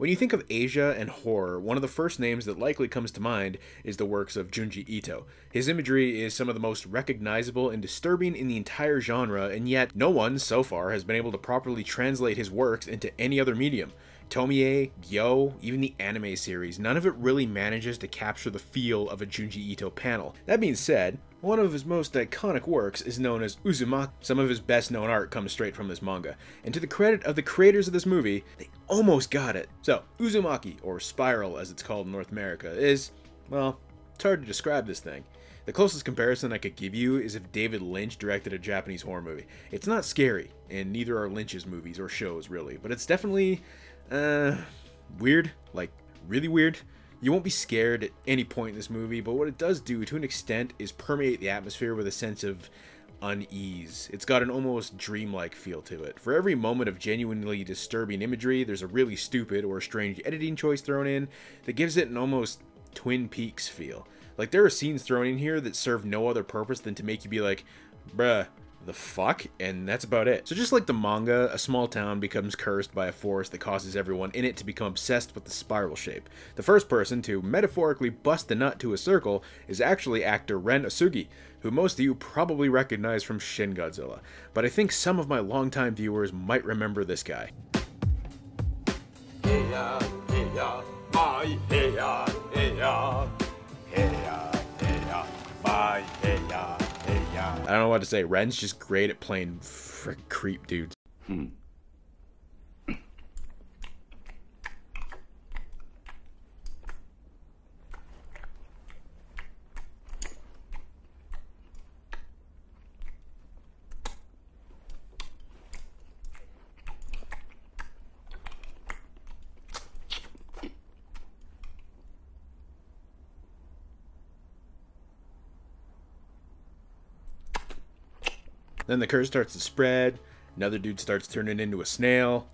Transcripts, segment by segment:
When you think of Asia and horror, one of the first names that likely comes to mind is the works of Junji Ito. His imagery is some of the most recognizable and disturbing in the entire genre, and yet no one so far has been able to properly translate his works into any other medium. Tomie, Gyo, even the anime series, none of it really manages to capture the feel of a Junji Ito panel. That being said, one of his most iconic works is known as Uzumaki. Some of his best known art comes straight from this manga, and to the credit of the creators of this movie, they almost got it. So, Uzumaki, or Spiral as it's called in North America, is, well, it's hard to describe this thing. The closest comparison I could give you is if David Lynch directed a Japanese horror movie. It's not scary, and neither are Lynch's movies or shows really, but it's definitely uh, weird, like really weird. You won't be scared at any point in this movie, but what it does do to an extent is permeate the atmosphere with a sense of unease. It's got an almost dreamlike feel to it. For every moment of genuinely disturbing imagery, there's a really stupid or strange editing choice thrown in that gives it an almost Twin Peaks feel. Like there are scenes thrown in here that serve no other purpose than to make you be like, bruh, the fuck? And that's about it. So just like the manga, a small town becomes cursed by a force that causes everyone in it to become obsessed with the spiral shape. The first person to metaphorically bust the nut to a circle is actually actor Ren Osugi, who most of you probably recognize from Shin Godzilla. But I think some of my longtime viewers might remember this guy. Hey-ya, hey-ya, my, hey-ya, I don't know what to say. Ren's just great at playing frick creep dudes. Hmm. Then the curse starts to spread. Another dude starts turning into a snail.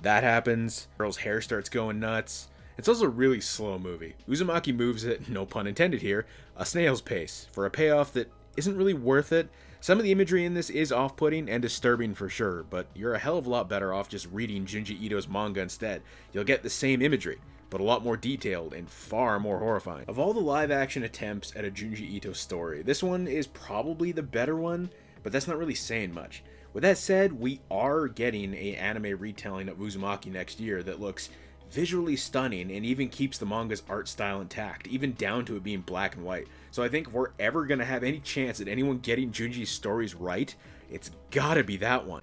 that happens. Girl's hair starts going nuts. It's also a really slow movie. Uzumaki moves at, no pun intended here, a snail's pace, for a payoff that isn't really worth it. Some of the imagery in this is off-putting and disturbing for sure, but you're a hell of a lot better off just reading Junji Ito's manga instead. You'll get the same imagery but a lot more detailed and far more horrifying. Of all the live action attempts at a Junji Ito story, this one is probably the better one, but that's not really saying much. With that said, we are getting a anime retelling of Uzumaki next year that looks visually stunning and even keeps the manga's art style intact, even down to it being black and white. So I think if we're ever going to have any chance at anyone getting Junji's stories right, it's gotta be that one.